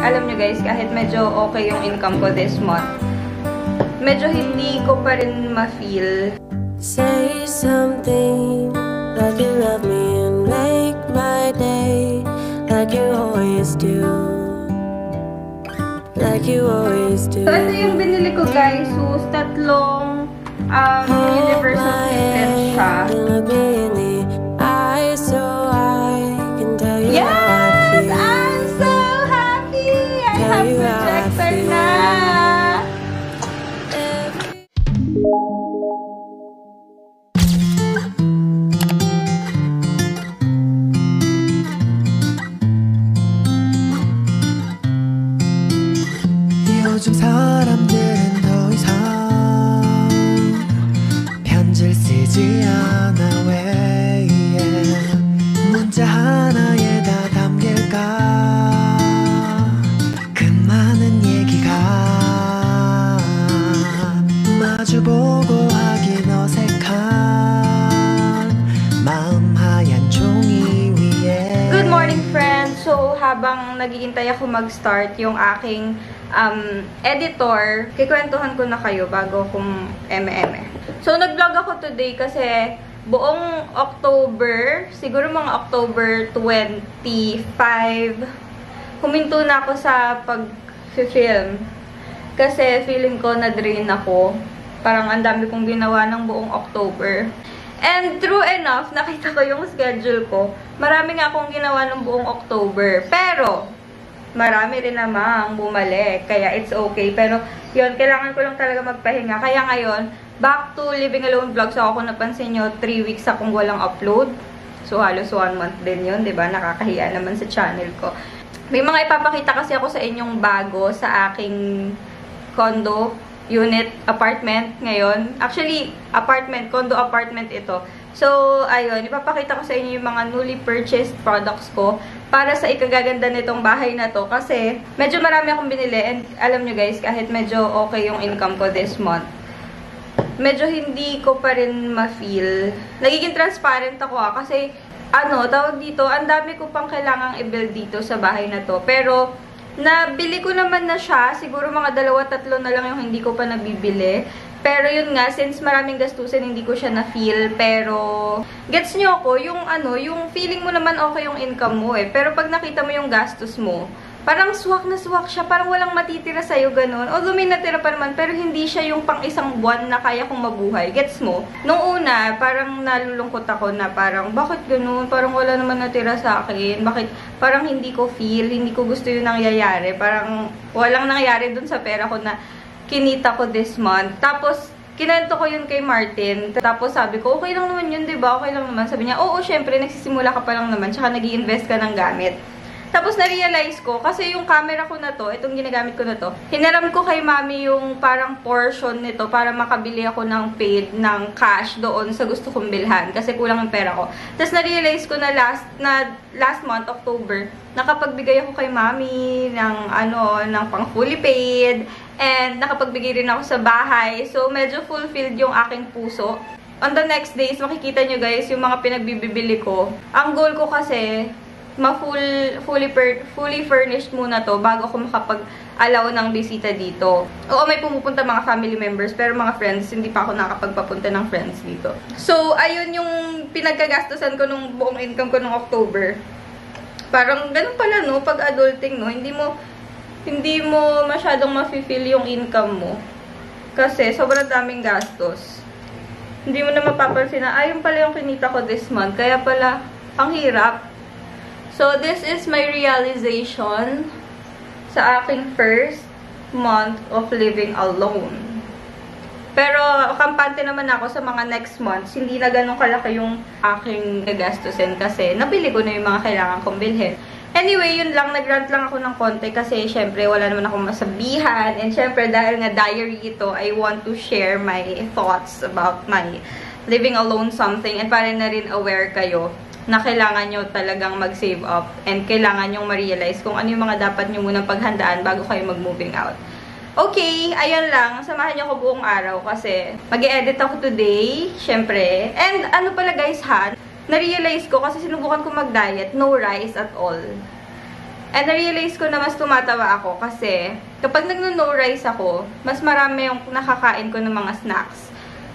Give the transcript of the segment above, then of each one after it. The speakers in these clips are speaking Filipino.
alam nyo guys, kahit medyo okay yung income ko this month, medyo hindi ko pa rin ma-feel. Say something like you love me and make my day like you always do. Like you always do. So, ito yung binili ko guys. Sus, tatlong um, universal ticket siya. 마주보고 하긴 어색한 마음 하얀 종이 위에 Good morning, friends! So, habang naghihintay ako mag-start yung aking um, editor, kikwentuhan ko na kayo bago kong eme-eme. So, nag-vlog ako today kasi buong October, siguro mga October 25, huminto na ako sa pag-film. Kasi feeling ko na-drain ako. Parang ang dami kong ginawa ng buong October. And true enough, nakita ko yung schedule ko. Marami nga akong ginawa ng buong October. Pero, marami rin namang bumalik. Kaya it's okay. Pero, yun, kailangan ko lang talaga magpahinga. Kaya ngayon, back to Living Alone Vlogs. So, ako napansin nyo, 3 weeks akong walang upload. So, halos 1 month din yun, ba Nakakahiya naman sa channel ko. May mga ipapakita kasi ako sa inyong bago sa aking condo unit apartment ngayon. Actually, apartment, condo apartment ito. So, ayun, ipapakita ko sa inyo yung mga newly purchased products ko para sa ikagaganda nitong bahay na to. Kasi, medyo marami akong binili and alam nyo guys, kahit medyo okay yung income ko this month, medyo hindi ko pa rin ma-feel. Nagiging transparent ako ah, kasi ano, tawag dito, ang dami ko pang kailangang i-build dito sa bahay na to. Pero, nabili ko naman na siya. Siguro mga dalawa, tatlo na lang yung hindi ko pa nabibili. Pero yun nga, since maraming gastusin, hindi ko siya na-feel. Pero, gets nyo ako, yung ano, yung feeling mo naman okay yung income mo eh. Pero pag nakita mo yung gastos mo, parang swak na swak siya, parang walang matitira sa'yo, ganun. Although may natira pa naman, pero hindi siya yung pang isang buwan na kaya kong mabuhay. Gets mo? Nung una, parang nalulungkot ako na parang, bakit ganun? Parang wala naman natira sa akin. Bakit? Parang hindi ko feel, hindi ko gusto yung nangyayari. Parang walang nangyayari dun sa pera ko na kinita ko this month. Tapos, kinento ko yun kay Martin. Tapos sabi ko, okay lang naman yun, di ba? Okay lang naman. Sabi niya, oo, syempre, nagsisimula ka pa lang naman. Tsaka nag invest ka ng gamit. Tapos na-realize ko, kasi yung camera ko na to, itong ginagamit ko na to, hinaram ko kay mami yung parang portion nito para makabili ako ng paid ng cash doon sa gusto kong bilhan. Kasi kulang yung pera ko. Tapos na-realize ko na last, na last month, October, nakapagbigay ako kay mami ng ano, ng pang fully paid. And nakapagbigay rin ako sa bahay. So, medyo fulfilled yung aking puso. On the next days, makikita nyo guys, yung mga pinagbibili ko. Ang goal ko kasi, ma-full, fully, per, fully furnished muna to bago ako makapag-allow ng bisita dito. Oo, may pumupunta mga family members, pero mga friends, hindi pa ako nakapagpapunta ng friends dito. So, ayun yung pinagkagastusan ko nung buong income ko nung October. Parang ganun pala, no? Pag adulting, no? Hindi mo, hindi mo masyadong mafe-feel yung income mo. Kasi, sobrang daming gastos. Hindi mo na mapapansin na, ayun pala yung kinita ko this month. Kaya pala, ang hirap. So, this is my realization sa aking first month of living alone. Pero, kampante naman ako sa mga next months. Hindi na ganun kalaki yung aking gagastusin kasi nabili ko na yung mga kailangan kong bilhin. Anyway, yun lang. Nag-rant lang ako ng konti kasi syempre wala naman akong masabihan. And syempre dahil nga diary ito, I want to share my thoughts about my living alone something. And para na rin aware kayo na kailangan nyo talagang mag-save up and kailangan nyo ma-realize kung ano yung mga dapat nyo munang paghandaan bago kayo mag-moving out. Okay, ayun lang. Samahan niyo ako buong araw kasi mag edit ako today, syempre. And ano pala guys ha, na-realize ko kasi sinubukan ko mag-diet, no rice at all. And na-realize ko na mas tumatawa ako kasi kapag nagno-no rice ako, mas marami yung nakakain ko ng mga snacks.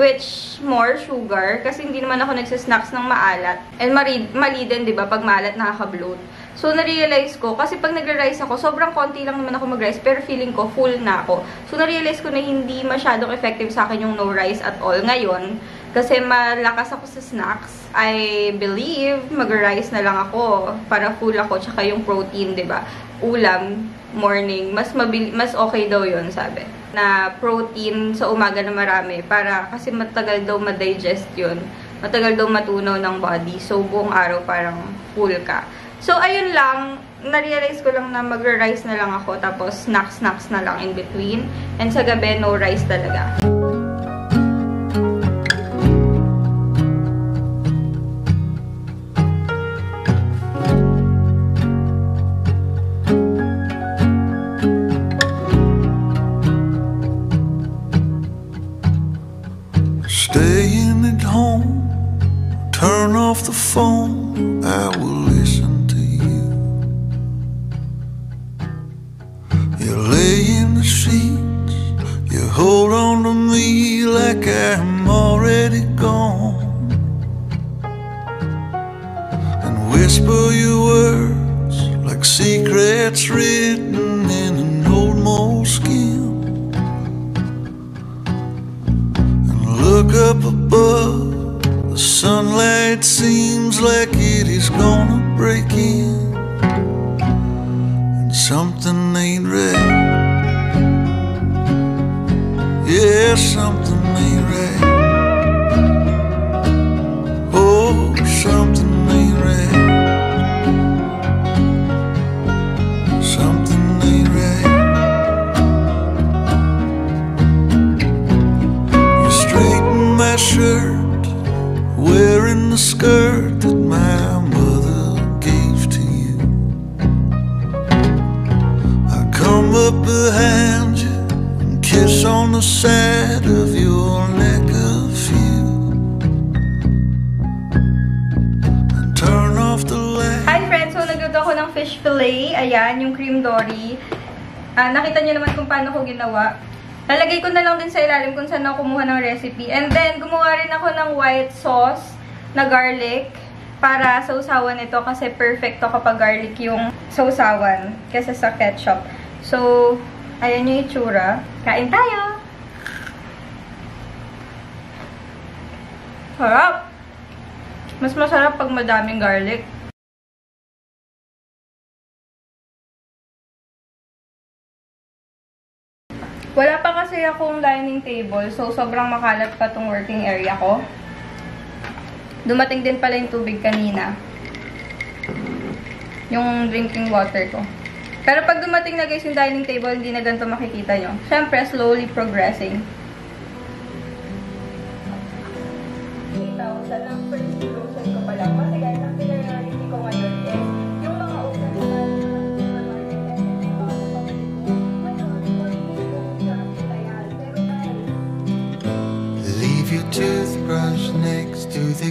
Which, more sugar. Kasi hindi naman ako nagsasnacks ng maalat. And mali, mali din, di ba? Pag maalat, nakaka-bloat. So, na-realize ko, kasi pag nagre-rice ako, sobrang konti lang naman ako mag-rice, pero feeling ko, full na ako. So, na-realize ko na hindi masyadong effective sa akin yung no rice at all ngayon. Kasi malakas ako sa snacks. I believe mag-rice na lang ako para full ako. Tsaka yung protein, 'di ba Ulam, morning. Mas, mabili, mas okay daw yon sabi. Na protein sa umaga na marami. Para kasi matagal daw ma-digest yun. Matagal daw matunaw ng body. So, buong araw parang full ka. So, ayun lang. Na-realize ko lang na magre-rice na lang ako. Tapos, snacks-snacks na lang in between. And sa gabi, no rice talaga. Hold on to me like I'm already gone. And whisper your words like secrets written in an old moleskin. And look up above, the sunlight seems like it is gonna break in. And something ain't right. deixam fish fillet. Ayan, yung cream dory. Ah, nakita niyo naman kung paano ko ginawa. Lalagay ko na lang din sa ilalim kung saan ako kumuha ng recipe. And then, gumawa rin ako ng white sauce na garlic para sausawan ito kasi perfect to kapag garlic yung sausawan kasi sa ketchup. So, ayan yung itsura. Kain tayo! Sarap! Mas masarap pag madaming garlic. Kasi akong dining table, so sobrang makalat pa tong working area ko. Dumating din pala yung tubig kanina. Yung drinking water ko. Pero pag dumating na guys yung dining table, hindi na ganito makikita nyo. Siyempre, slowly progressing. Kita ko sa lang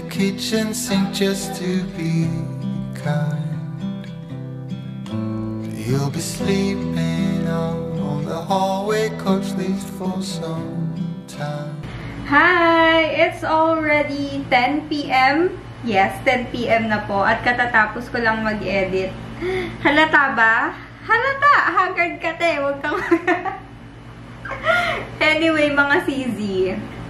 kitchen sink just to be kind. You'll be sleeping out on the hallway couch, least for some time. Hi! It's already 10 p.m. Yes, 10 p.m. na po. At katatapos ko lang mag-edit. Halata ba? Halata! Haggard ka, te. Huwag kang... anyway, mga CZ.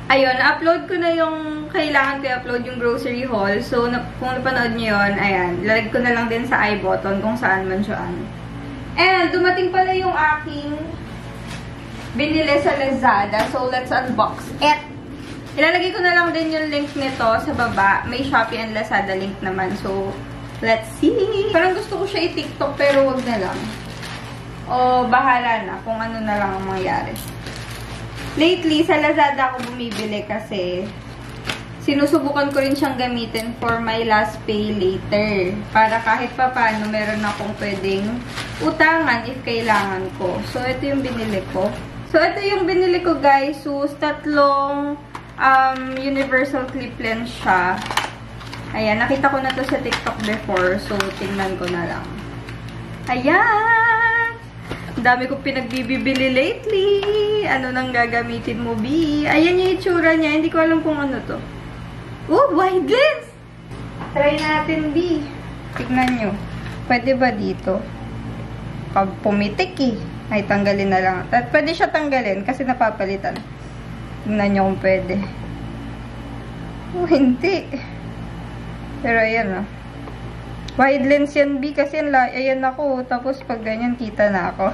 Ayun, na-upload ko na yung kailangan ko i-upload yung grocery haul. So, na, kung napanood nyo yun, ayan, lalagay ko na lang din sa i button kung saan man saan. And, dumating pala yung aking binili sa Lazada. So, let's unbox it. Ilalagay ko na lang din yung link nito sa baba. May Shopee and Lazada link naman. So, let's see. Parang gusto ko siya i-tiktok pero wag na lang. O, bahala na kung ano na lang ang mangyari. Lately, sa Lazada ako bumibili kasi sinusubukan ko rin siyang gamitin for my last pay later. Para kahit pa paano, meron akong pwedeng utangan if kailangan ko. So, ito yung binili ko. So, ito yung binili ko, guys. Sus, tatlong um, universal clip lens siya. Ayan, nakita ko na to sa TikTok before. So, tingnan ko na lang. Ayan! Dami kong pinagbibili lately. Ano nang gagamitin mo, B? Ayan yung itsura niya. Hindi ko alam kung ano to. Oh, wide lens! Try natin, B. Tignan nyo. Pwede ba dito? Pag pumitik eh. Ay, tanggalin na lang. At pwede siya tanggalin kasi napapalitan. Tignan nyo kung pwede. Oh, hindi. Pero ayan ah. Wide lens yan, B, kasi ayan ako. Tapos pag ganyan, kita na ako.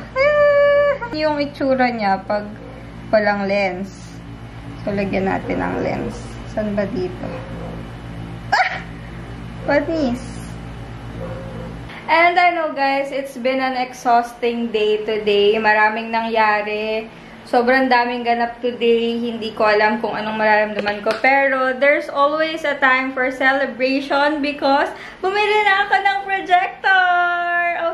yung itsura niya pag walang lens. So, lagyan natin ang lens. Saan ba dito? Ah! Panis. And I know guys, it's been an exhausting day today. Maraming nangyari. Sobrang daming ganap today. Hindi ko alam kung anong mararamdaman ko. Pero there's always a time for celebration because bumili na ako ng projector!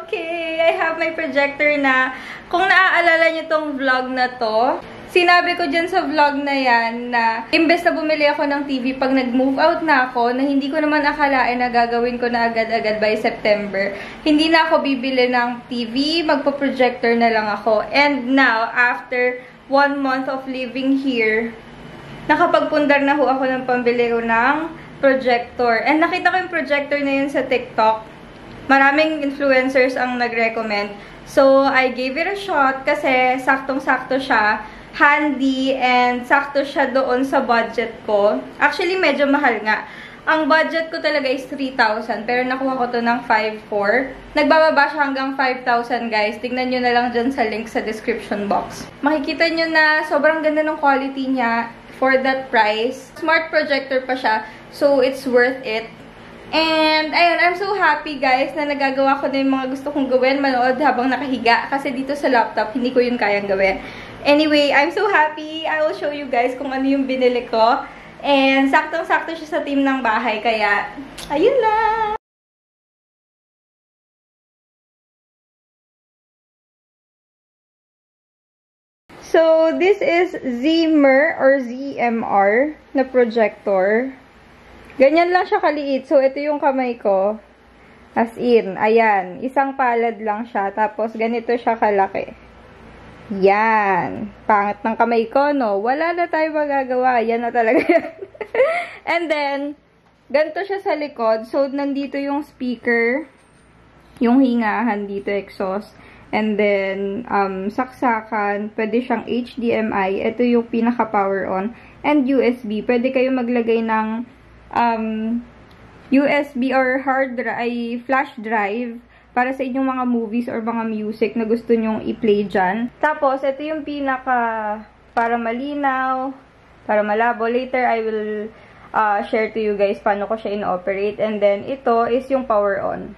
Okay, I have my projector na. Kung naaalala niyo tong vlog na to, Sinabi ko dyan sa vlog na yan na imbes na bumili ako ng TV pag nag-move out na ako, na hindi ko naman akalain na gagawin ko na agad-agad by September, hindi na ako bibili ng TV, magpo-projector na lang ako. And now, after one month of living here, nakapagpundar na ho ako ng pambili ko ng projector. And nakita ko yung projector na yun sa TikTok. Maraming influencers ang nag-recommend. So, I gave it a shot kasi saktong-sakto siya handy and sakto siya doon sa budget ko. Actually, medyo mahal nga. Ang budget ko talaga is 3,000 pero nakuha ko to ng 5,400. Nagbababa siya hanggang 5,000 guys. Tignan nyo na lang dyan sa link sa description box. Makikita nyo na sobrang ganda ng quality niya for that price. Smart projector pa siya so it's worth it. And, ayun, I'm so happy, guys, na nagagawa ko na yung mga gusto kong gawin, manood habang nakahiga. Kasi dito sa laptop, hindi ko yun kayang gawin. Anyway, I'm so happy. I will show you guys kung ano yung binili ko. And, saktong-sakto siya sa team ng bahay. Kaya, ayun lang! So, this is Zmer or ZMR na projector. Ganyan lang siya kaliit. So, ito yung kamay ko. As in, ayan. Isang palad lang siya. Tapos, ganito siya kalaki. Yan. Pangit ng kamay ko, no? Wala na tayo magagawa. Yan na talaga yan. And then, ganito siya sa likod. So, nandito yung speaker. Yung hingahan dito, exhaust. And then, um, saksakan, pwede siyang HDMI. Ito yung pinaka-power on. And USB. Pwede kayo maglagay ng um, USB or hard drive, flash drive para sa inyong mga movies or mga music na gusto nyong i-play dyan. Tapos, ito yung pinaka para malinaw, para malabo. Later, I will uh, share to you guys paano ko siya in-operate. And then, ito is yung power on.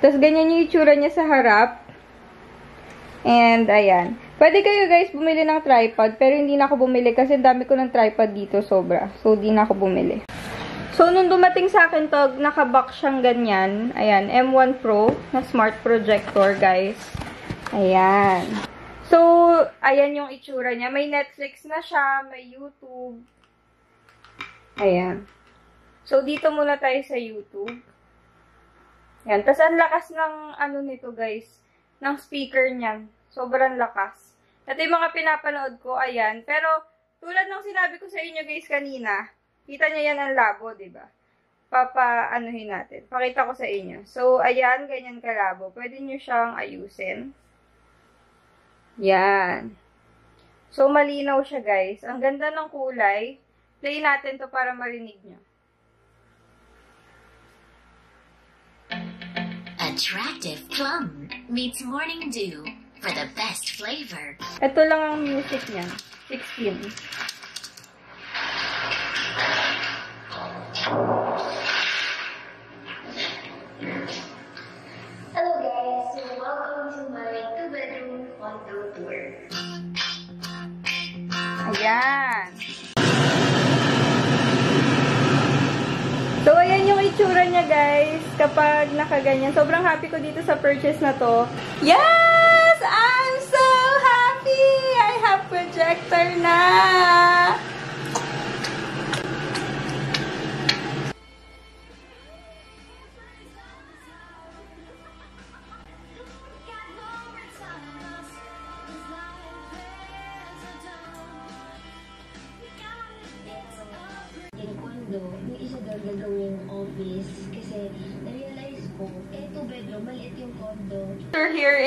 Tapos, ganyan yung itsura niya sa harap. And, ayan. Pwede kayo guys bumili ng tripod, pero hindi na ako bumili kasi dami ko ng tripod dito sobra. So, di na ako bumili. So, nung dumating sa akin to, nakabox siyang ganyan. Ayan, M1 Pro na smart projector, guys. Ayan. So, ayan yung itsura niya. May Netflix na siya, may YouTube. Ayan. So, dito muna tayo sa YouTube. Ayan. Tapos, ang lakas ng, ano nito, guys, ng speaker niyan. Sobrang lakas. Ito yung mga pinapanood ko, ayan. Pero, tulad ng sinabi ko sa inyo, guys, kanina, kita niya yan ang labo, di ba? Papa-anuhin natin. Pakita ko sa inyo. So, ayan, ganyan kalabo. Pwede nyo siyang ayusin. Yan. So, malinaw siya, guys. Ang ganda ng kulay. Play natin to para marinig nyo. Attractive plum meets morning dew for the best flavor. Ito lang ang music niya. 16. Kapag nakaganyan. Sobrang happy ko dito sa purchase na to. Yes! I'm so happy! I have projector na!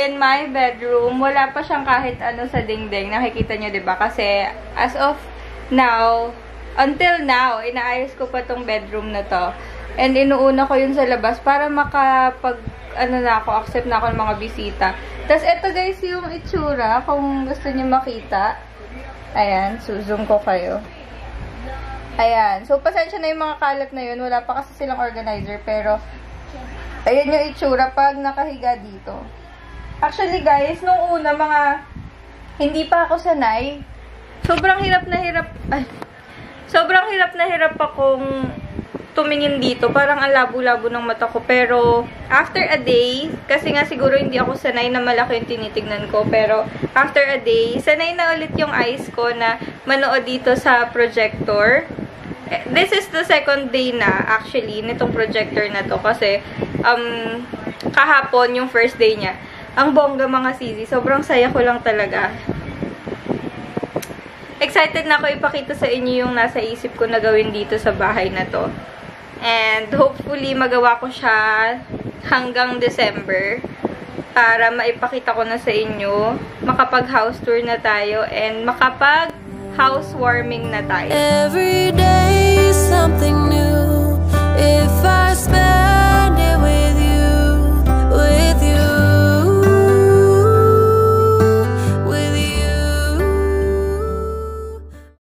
In my bedroom. Wala pa siyang kahit ano sa dingding. Nakikita niyo, di ba? Kasi as of now, until now, inaayos ko pa tong bedroom na to. And inuuna ko yun sa labas para makapag, ano na ako, accept na ako ng mga bisita. Tapos eto guys yung itsura, kung gusto niyo makita. Ayan, zoom ko kayo. Ayan. So, pasensya na yung mga kalat na yun. Wala pa kasi silang organizer. Pero, ayan yung itsura pag nakahiga dito. Actually, guys, nung una, mga hindi pa ako sanay. Sobrang hirap na hirap. Ay, sobrang hirap na hirap akong tumingin dito. Parang ang labo-labo ng mata ko. Pero, after a day, kasi nga siguro hindi ako sanay na malaki yung tinitignan ko. Pero, after a day, sanay na ulit yung eyes ko na manood dito sa projector. Eh, This is the second day na, actually, nitong projector na to. Kasi, um, kahapon, yung first day niya. Ang bongga mga sisi. Sobrang saya ko lang talaga. Excited na ako ipakita sa inyo yung nasa isip ko na gawin dito sa bahay na to. And hopefully magawa ko siya hanggang December para maipakita ko na sa inyo, makapag-house tour na tayo, and makapag-housewarming na tayo. Every day something new, if I spend